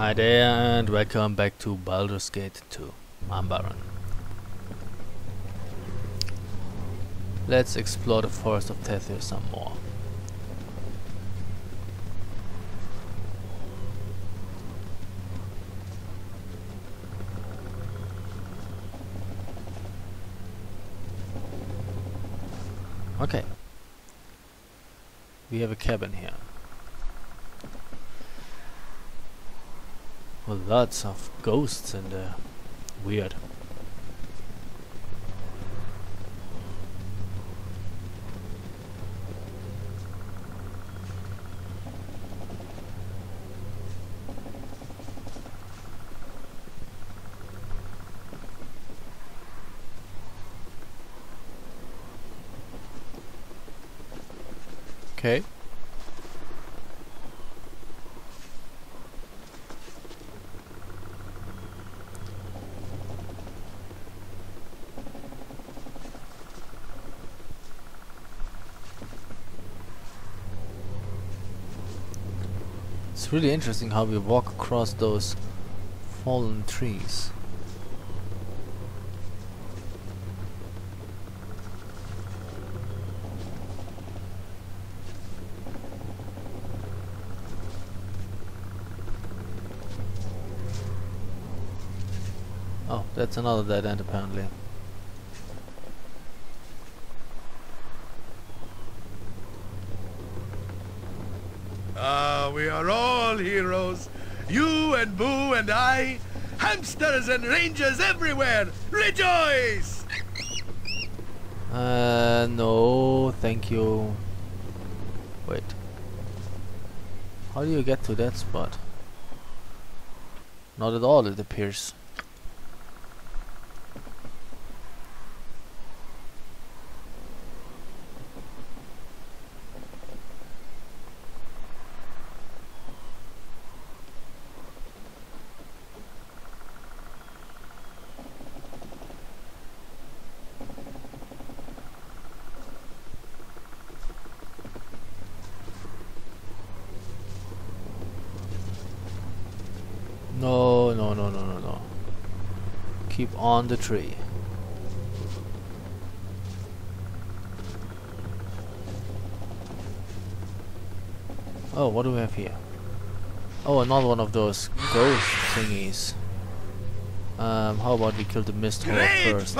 Hi there and welcome back to Baldur's Gate 2. I'm Byron. Let's explore the forest of Tethir some more. Okay. We have a cabin here. Lots of ghosts and uh, weird. Okay. It's really interesting how we walk across those fallen trees. Oh, that's another dead end apparently. Ah, we are all heroes. You and Boo and I. Hamsters and rangers everywhere. Rejoice! Uh, no, thank you. Wait. How do you get to that spot? Not at all, it appears. No, no, no, no, no, no. Keep on the tree. Oh, what do we have here? Oh, another one of those ghost thingies. Um, how about we kill the mist horde first?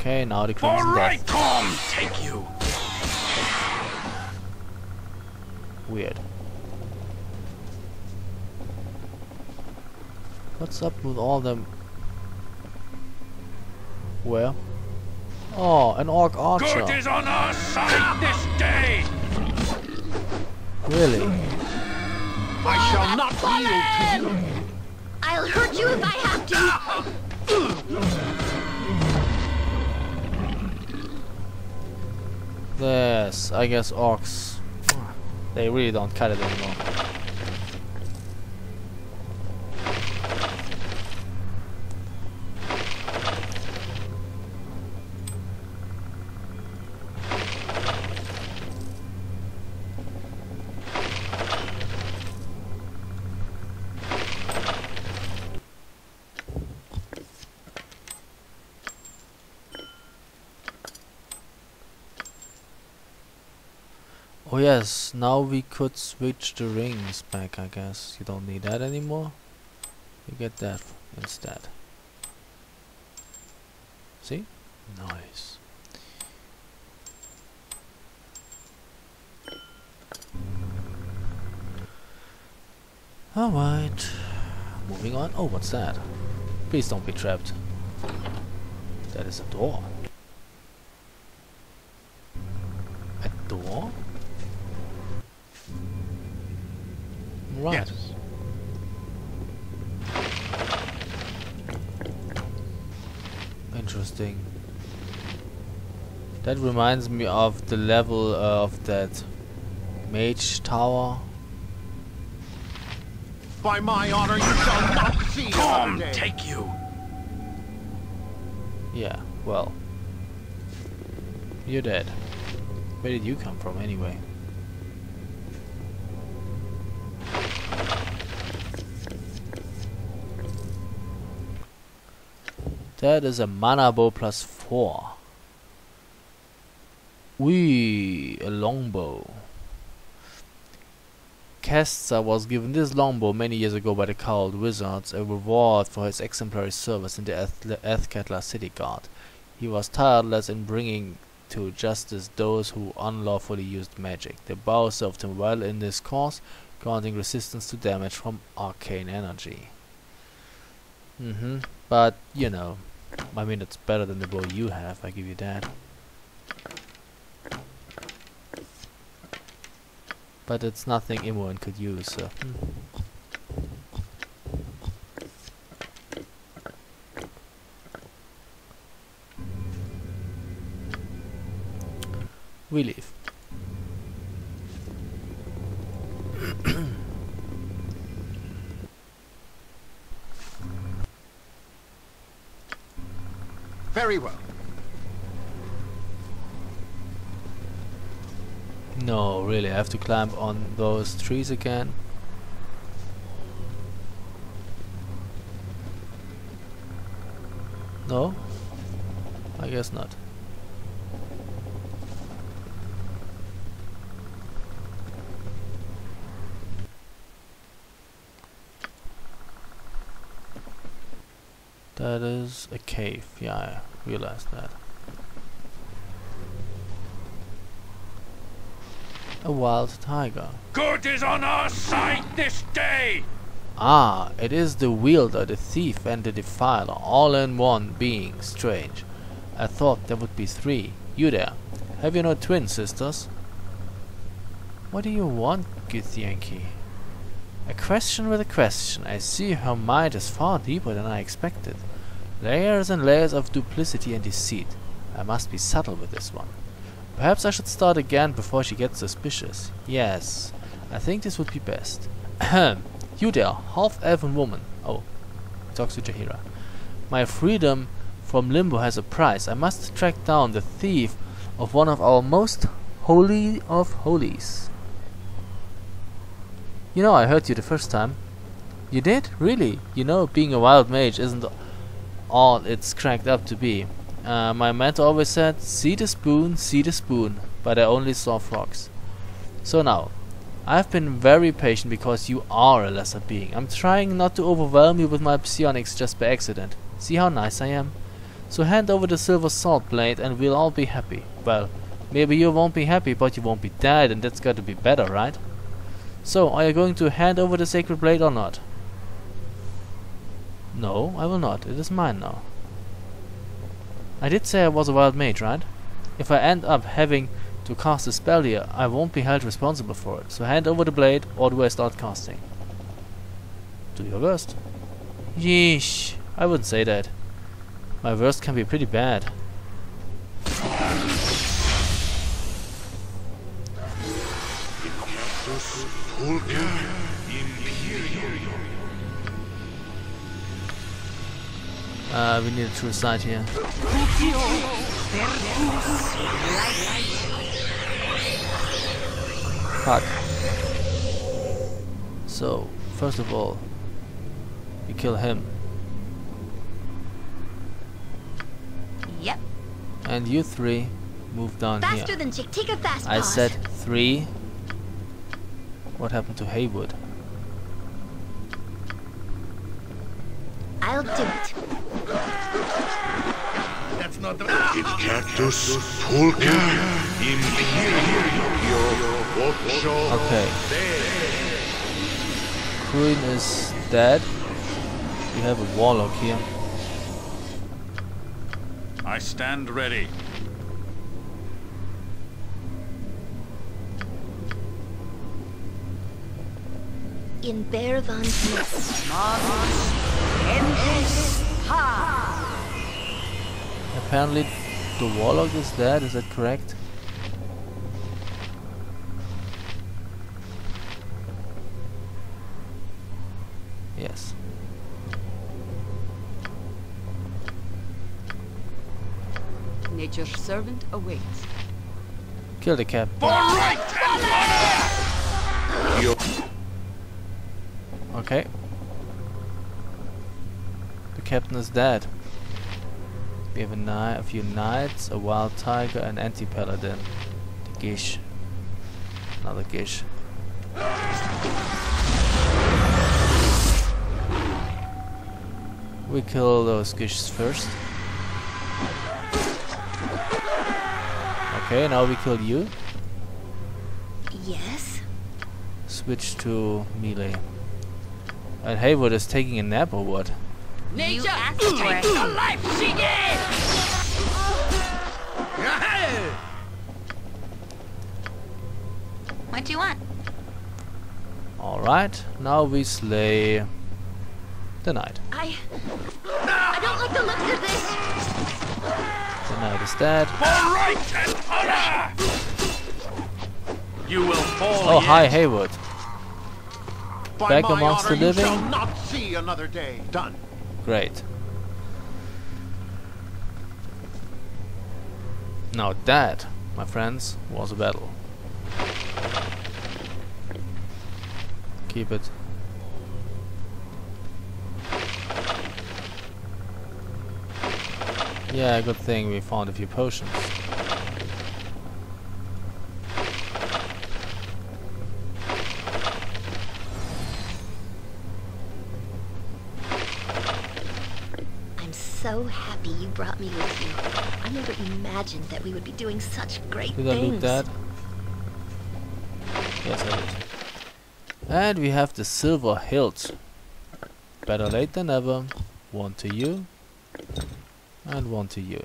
Okay, now the crimson All death. right, Tom, take you. Weird. What's up with all them? Where? Oh, an orc archer. Good is on our side this day. Really? I shall not yield to you. I'll hurt you if I have to. Yes, I guess orcs. They really don't cut it anymore. Oh yes, now we could switch the rings back, I guess. You don't need that anymore. You get that instead. See? Nice. Alright. Moving on. Oh, what's that? Please don't be trapped. That is a door. That reminds me of the level uh, of that mage tower. By my honor, you shall not see Come, take you. Yeah, well. You're dead. Where did you come from, anyway? That is a mana bow plus 4. Wee, a longbow. Kester was given this longbow many years ago by the Cowled Wizards, a reward for his exemplary service in the Eth- Athkatla city guard. He was tireless in bringing to justice those who unlawfully used magic. The bow served him well in this cause, granting resistance to damage from arcane energy. Mm-hmm. But, you know, I mean, it's better than the bow you have, I give you that. But it's nothing Imoen could use, so... We leave. Very well. Really, I have to climb on those trees again. No? I guess not. That is a cave, yeah, I realized that. A wild tiger. Good is on our side this day! Ah, it is the wielder, the thief, and the defiler, all in one being. Strange. I thought there would be three. You there. Have you no twin sisters? What do you want, Githyanki? A question with a question. I see her mind is far deeper than I expected. Layers and layers of duplicity and deceit. I must be subtle with this one. Perhaps I should start again before she gets suspicious. Yes, I think this would be best. Ahem. You there, half-elven woman. Oh, talks to Jaheira. My freedom from Limbo has a price. I must track down the thief of one of our most holy of holies. You know, I heard you the first time. You did? Really? You know, being a wild mage isn't all it's cracked up to be. Uh, my mentor always said, see the spoon, see the spoon, but I only saw frogs. So now, I've been very patient because you are a lesser being. I'm trying not to overwhelm you with my psionics just by accident. See how nice I am? So hand over the silver salt blade and we'll all be happy. Well, maybe you won't be happy, but you won't be dead, and that's got to be better, right? So, are you going to hand over the sacred blade or not? No, I will not. It is mine now. I did say I was a wild mage, right? If I end up having to cast a spell here, I won't be held responsible for it. So hand over the blade, or do I start casting? Do your worst. Yeesh. I wouldn't say that. My worst can be pretty bad. Uh, we need a true sight here. Fuck. So, first of all, we kill him. Yep. And you three move down Faster here. than Chick. Take a fast I said three. What happened to Haywood? I'll do not the... Cactus Pulka Okay. Queen is dead. We have a warlock here. I stand ready. In Bearvan's midst. Apparently the warlock is dead, is that correct? Yes. Nature's servant awaits. Kill the cap. For right and honor! Okay. The captain is dead. We have a, kni- a few knights, a wild tiger, an anti-paladin. The Gish. Another Gish. We kill those Gishes first. Okay, now we kill you. Yes? Switch to melee. And Haywood is taking a nap or what? You asked for it. What want? Alright, now we slay the knight. I... I don't like the looks of this. The knight is dead. For right and honor! You will fall Oh, yet. hi Haywood. By Back my amongst honor, the living? You shall not see another day. Done. Great. Now that, my friends, was a battle. Keep it. Yeah, good thing we found a few potions. I'm so happy you brought me with you. I never imagined that we would be doing such great Did I things. loot that? Yes, I did. And we have the silver hilt. Better late than never. One to you. And one to you.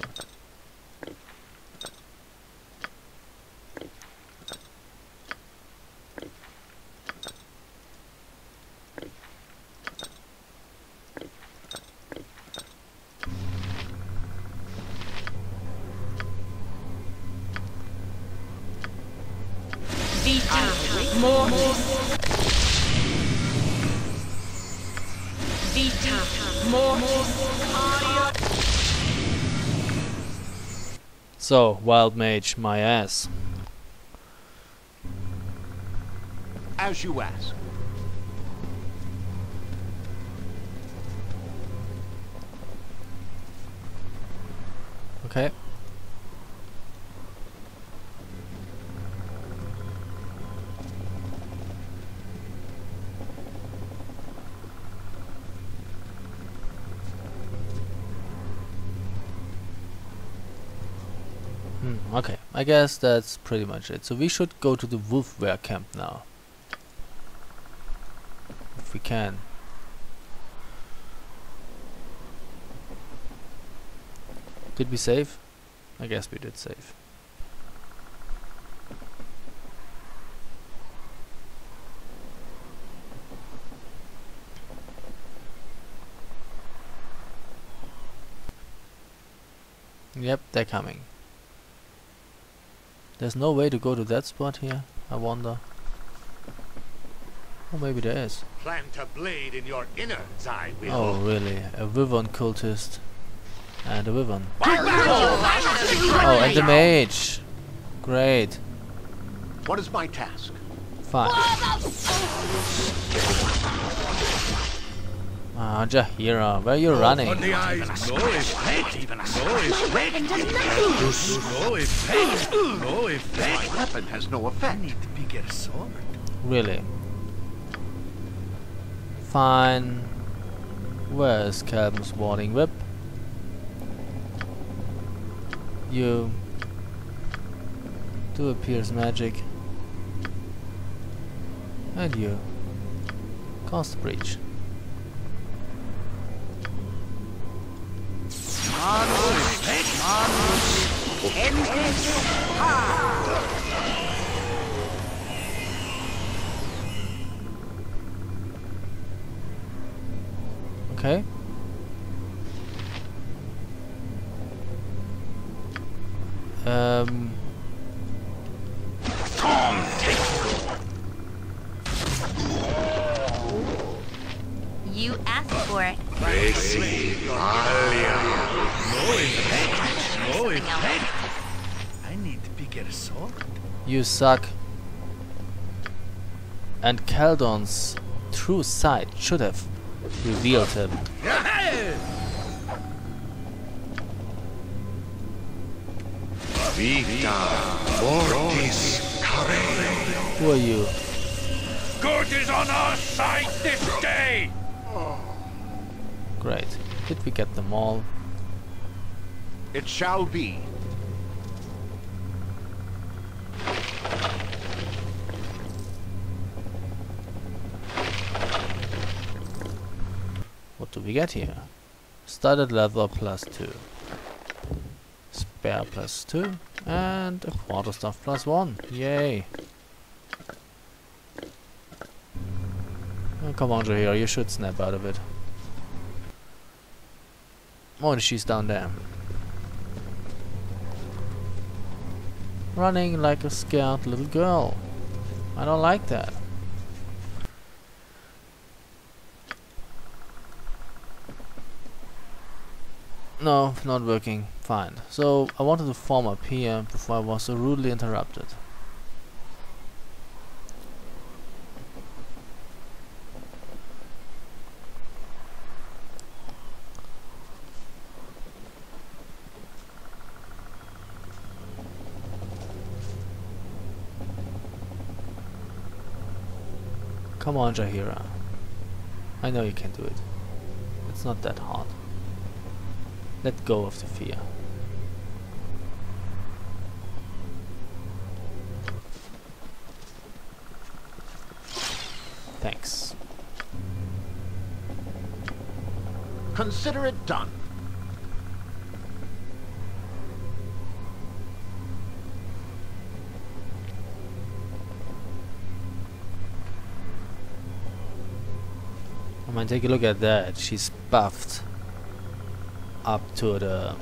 So, wild mage, my ass. As you ask. Okay. I guess that's pretty much it. So we should go to the Wolfweir camp now. If we can. Did we save? I guess we did save. Yep, they're coming. There's no way to go to that spot here, I wonder. Or maybe there is. Plant a blade in your innards, I will. Oh, really? A Wyvern cultist. And a Wyvern. Oh, Oh, and the mage! Great. What is my task? Fine. Ah, Jaheira, where are you running? On the eyes, no effect. No effect. No effect. No effect. My weapon has no effect. Need bigger sword. Really? Fine. Where's Khelben's Warding Whip? You do a Pierce Magic. And you cast Breach. Okay. Um. You asked for it. No effect. I need bigger sword. You suck. And Caldon's true sight should have revealed him. Yahey! Vita mortis care. Who are you? Good is on our side this day! Great. Did we get them all? It shall be. We get here? Studded leather plus 2. Spare plus 2. And a quarterstaff plus 1. Yay! Oh, come on, Jaheira, you should snap out of it. Oh, she's down there. Running like a scared little girl. I don't like that. No, not working. Fine. So, I wanted to form up here before I was so rudely interrupted. Come on, Jaheira. I know you can do it. It's not that hard. Let go of the fear. Thanks. Consider it done. I mean, take a look at that. She's buffed up to the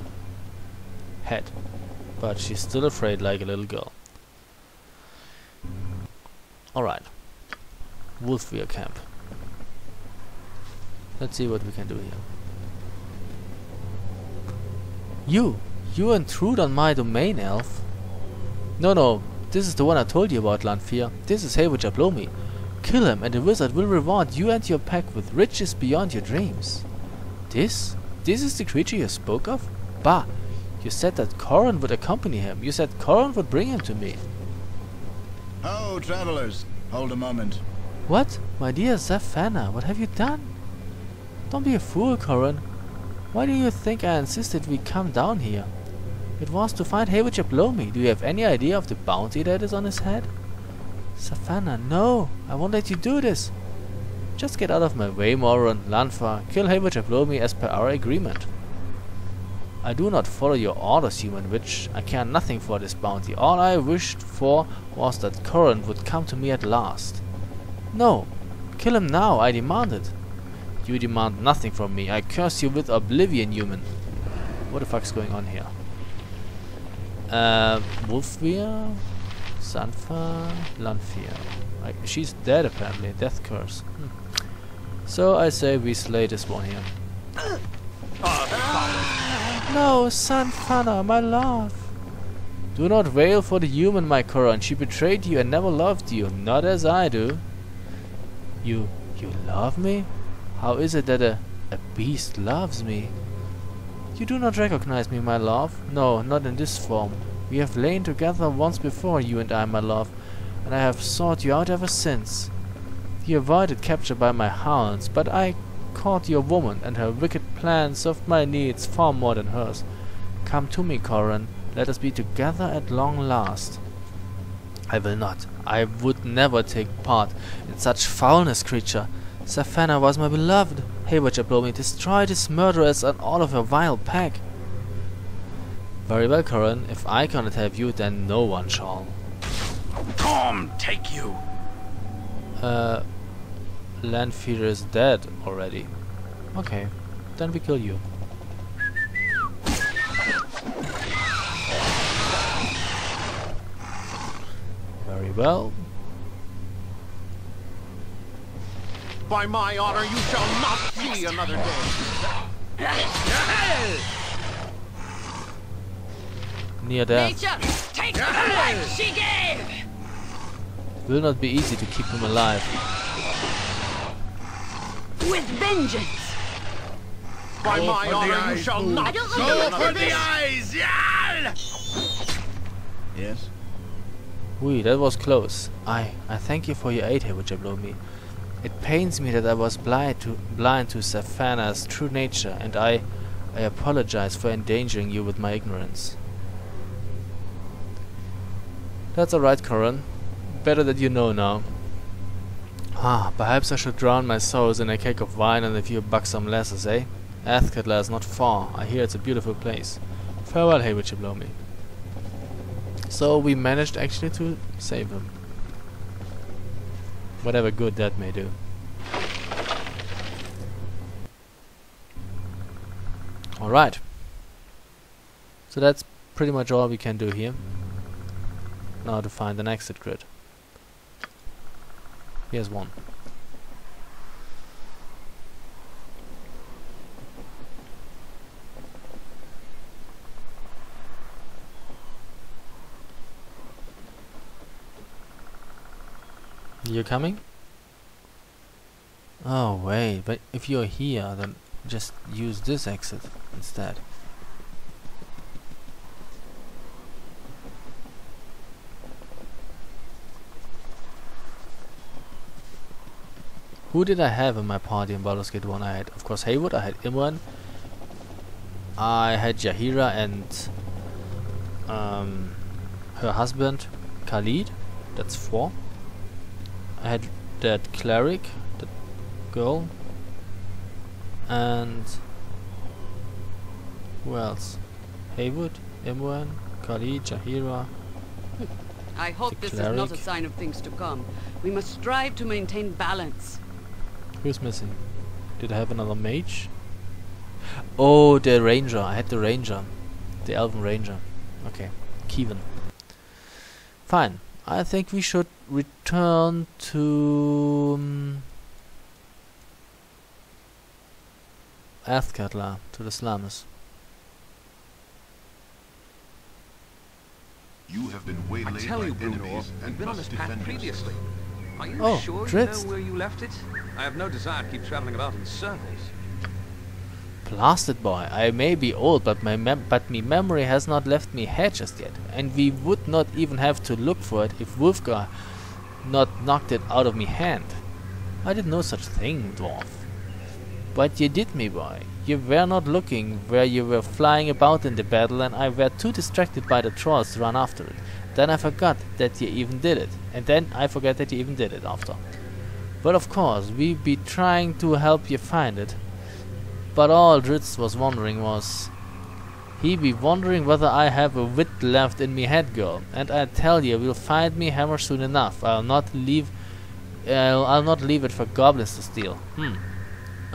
head, but she's still afraid like a little girl. Alright. Wolfweir camp. Let's see what we can do here. You! You intrude on my domain, elf! No, no, this is the one I told you about, Lanfear. This is Haywood Jablomi. Kill him and the wizard will reward you and your pack with riches beyond your dreams. This? This is the creature you spoke of? Bah! You said that Coran would accompany him. You said Coran would bring him to me. Oh, travelers, hold a moment. What? My dear Zaphana, what have you done? Don't be a fool, Coran. Why do you think I insisted we come down here? It was to find Haywood Jablomi. Do you have any idea of the bounty that is on his head? Zaphana, no! I won't let you do this! Just get out of my way, Moron, Lanfear. Kill Haywood Jablomi as per our agreement. I do not follow your orders, human witch. I care nothing for this bounty. All I wished for was that Coran would come to me at last. No! Kill him now, I demand it. You demand nothing from me. I curse you with oblivion, human. What the fuck's going on here? Uh, Wolfweir? Sanfa? Like, she's dead apparently. Death curse. Hmm. So I say we slay this one here. no, Sanfana, my love. Do not wail for the human, my Coran. She betrayed you and never loved you. Not as I do. You, you love me? How is it that a, a beast loves me? You do not recognize me, my love. No, not in this form. We have lain together once before, you and I, my love, and I have sought you out ever since. You avoided capture by my hounds, but I caught your woman and her wicked plans of my needs far more than hers. Come to me, Coran. Let us be together at long last. I will not. I would never take part in such foulness, creature. Zaphana was my beloved. Haywood Jablomi, destroy this murderess and all of her vile pack. Very well, Coran. If I cannot have you, then no one shall. Come, take you! Uh, Lanfear is dead already. Okay, then we kill you. Very well. By my honor, you shall not see another day. Near death. Nature, take the life she gave! Will not be easy to keep him alive. With vengeance! By Go my for the honor, you shall fool. not I don't like the Go looks another for of the day. eyes, yeah! Yes? Wee, that was close. I I thank you for your aid here, which blew me. It pains me that I was blind to blind to Savannah's true nature, and I I apologize for endangering you with my ignorance. That's alright, Coran. Better that you know now. Ah, perhaps I should drown my sorrows in a cake of wine and a few buxom lasses, eh? Athkatla is not far. I hear it's a beautiful place. Farewell, blow me. So we managed actually to save him. Whatever good that may do. Alright. So that's pretty much all we can do here. Now to find an exit grid. Here's one. You're coming? Oh wait, but if you're here, then just use this exit instead. Who did I have in my party in Baldur's Gate 1? I had, of course, Haywood, I had Imoen, I had Jaheira and um, her husband, Khalid, that's four. I had that cleric, that girl, and who else? Haywood, Imoen, Khalid, Jaheira. I hope this is not a sign of things to come. We must strive to maintain balance. Who's missing? Did I have another mage? Oh, the ranger. I had the ranger. The elven ranger. Okay. Kivan. Fine. I think we should return to... Um, Athkatla, to the slums. You have been I waylaid tell by you, Bruenor, enemies you've and been on must this path defend previously. Are you Oh, sure you know where you left it? I have no desire to keep traveling about in circles. Blasted boy, I may be old, but my mem but me memory has not left me head just yet, and we would not even have to look for it if Wulfgar not knocked it out of me hand. I did no such thing, dwarf. But you did, me boy. You were not looking where you were flying about in the battle, and I were too distracted by the trolls to run after it. Then I forgot that you even did it, and then I forgot that you even did it after. Well, of course, we be trying to help you find it. But all Drizzt was wondering was, he be wondering whether I have a wit left in me head, girl. And I tell you, we'll find me hammer soon enough. I'll not leave. I'll, I'll not leave it for goblins to steal. Hmm.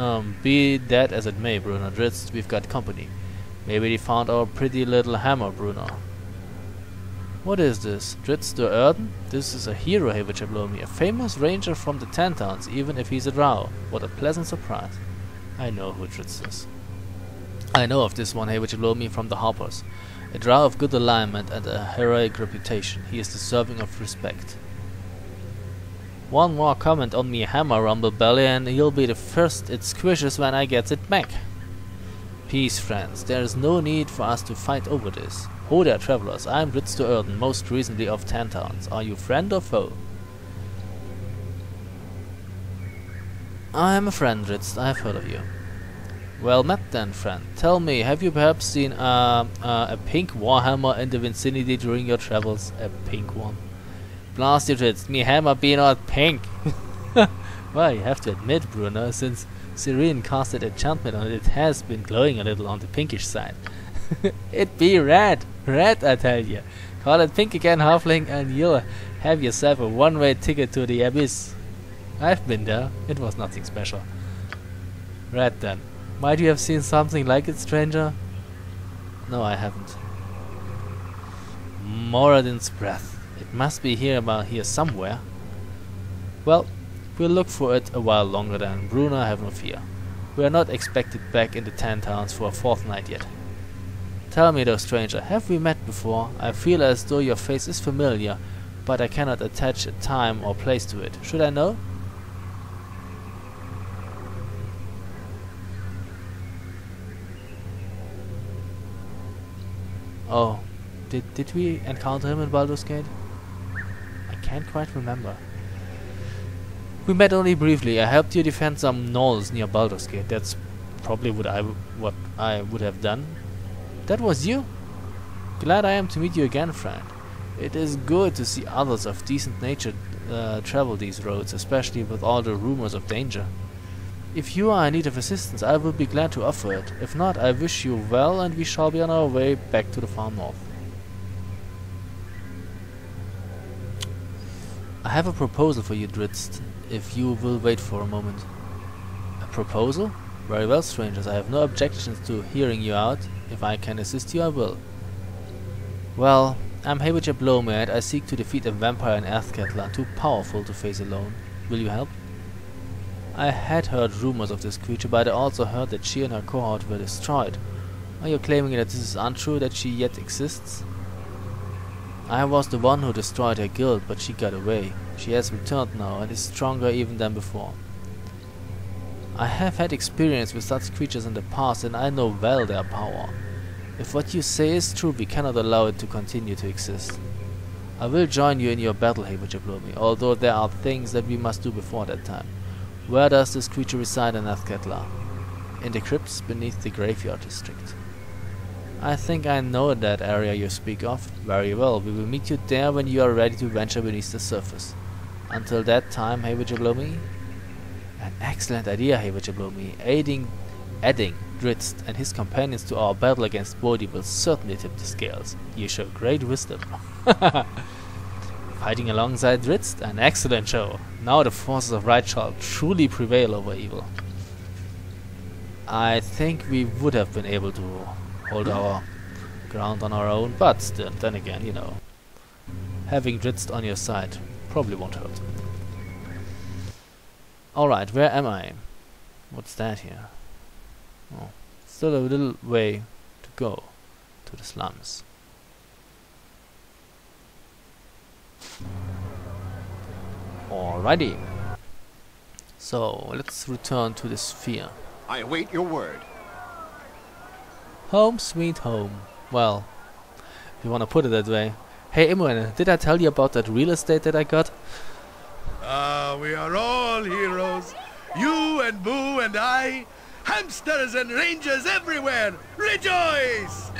Um, be that as it may, Bruenor Drizzt, we've got company. Maybe they found our pretty little hammer, Bruenor. What is this? Drizzt Do'Urden? This is a hero which me. A famous ranger from the Ten Towns, even if he's a drow. What a pleasant surprise. I know who Drizzt is. I know of this one which me from the Harpers. A drow of good alignment and a heroic reputation. He is deserving of respect. One more comment on me hammer, Rumble Belly, and you'll be the first it squishes when I get it back. Peace, friends. There is no need for us to fight over this. Ho there, travelers. I am Drizzt Do'Urden, most recently of Ten Towns. Are you friend or foe? I am a friend, Drizzt. I have heard of you. Well met then, friend. Tell me, have you perhaps seen uh, uh, a pink warhammer in the vicinity during your travels? A pink one? Blast you, Drizzt. Me hammer be not pink. well, you have to admit, Bruenor, since Serene casted enchantment on it, it has been glowing a little on the pinkish side. it be red. Red, I tell you. Call it pink again, halfling, and you'll have yourself a one-way ticket to the abyss. I've been there. It was nothing special. Red then. Might you have seen something like it, stranger? No, I haven't. Moradin's breath. Must be here about here somewhere. Well, we'll look for it a while longer than Bruenor, have no fear. We are not expected back in the Ten Towns for a fortnight yet. Tell me though, stranger, have we met before? I feel as though your face is familiar, but I cannot attach a time or place to it. Should I know? Oh, Did did we encounter him in Baldur's Gate? Can't quite remember. We met only briefly. I helped you defend some knolls near Baldur's Gate. That's probably what I what I would have done. That was you. Glad I am to meet you again, friend. It is good to see others of decent nature uh, travel these roads, especially with all the rumors of danger. If you are in need of assistance, I will be glad to offer it. If not, I wish you well, and we shall be on our way back to the far north. I have a proposal for you, Drizzt, if you will wait for a moment. A proposal? Very well, strangers. I have no objections to hearing you out. If I can assist you, I will. Well, I'm Haywood Blowmad. I seek to defeat a vampire in Athkatla, too powerful to face alone. Will you help? I had heard rumors of this creature, but I also heard that she and her cohort were destroyed. Are you claiming that this is untrue, that she yet exists? I was the one who destroyed her guild, but she got away. She has returned now, and is stronger even than before. I have had experience with such creatures in the past, and I know well their power. If what you say is true, we cannot allow it to continue to exist. I will join you in your battle, Haverjablomi, although there are things that we must do before that time. Where does this creature reside in Athkatla? In the crypts beneath the graveyard district. I think I know that area you speak of. Very well, we will meet you there when you are ready to venture beneath the surface. Until that time, Hey Haverjablomi, an excellent idea, Hey Haverjablomi. Aiding, adding Drizzt and his companions to our battle against Bodhi will certainly tip the scales. You show great wisdom. Fighting alongside Drizzt, an excellent show. Now the forces of right shall truly prevail over evil. I think we would have been able to hold our ground on our own, but still, then again, you know, having Drizzt on your side probably won't hurt. Alright, where am I? What's that here? Oh, still a little way to go to the slums. Alrighty. So, let's return to the sphere. I await your word. Home sweet home. Well, if you wanna put it that way. Hey Imoen, did I tell you about that real estate that I got? Ah, we are all heroes. You and Boo and I. Hamsters and rangers everywhere. Rejoice!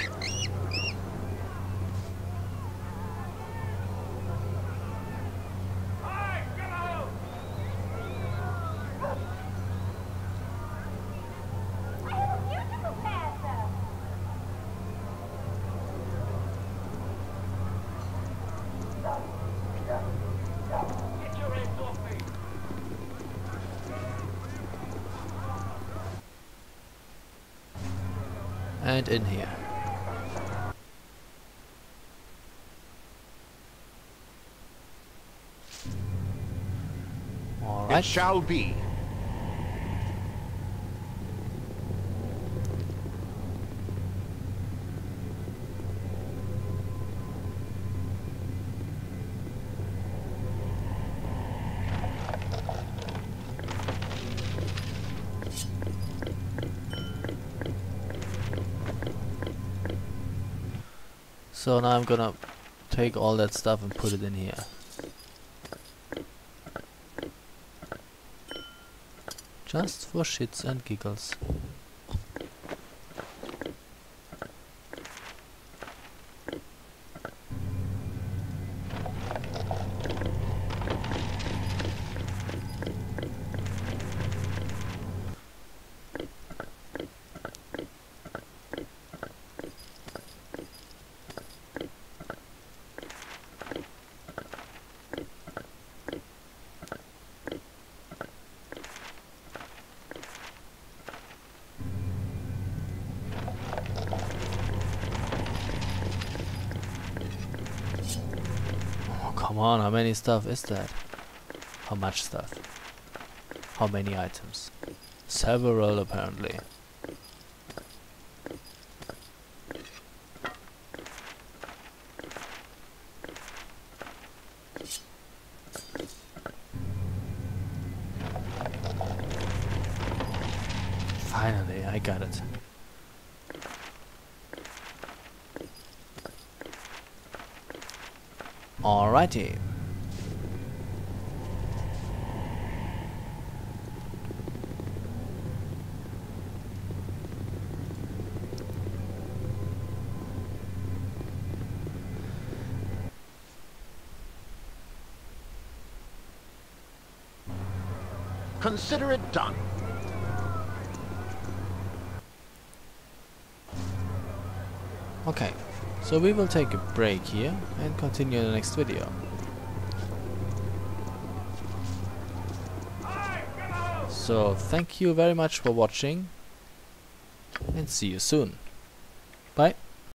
And in here. It shall be. So now I'm gonna take all that stuff and put it in here. Just for shits and giggles. On, how many stuff is that? How much stuff? How many items? Several, apparently. Finally, I got it. Alrighty. Consider it done. Okay, so we will take a break here and continue in the next video. So thank you very much for watching and see you soon.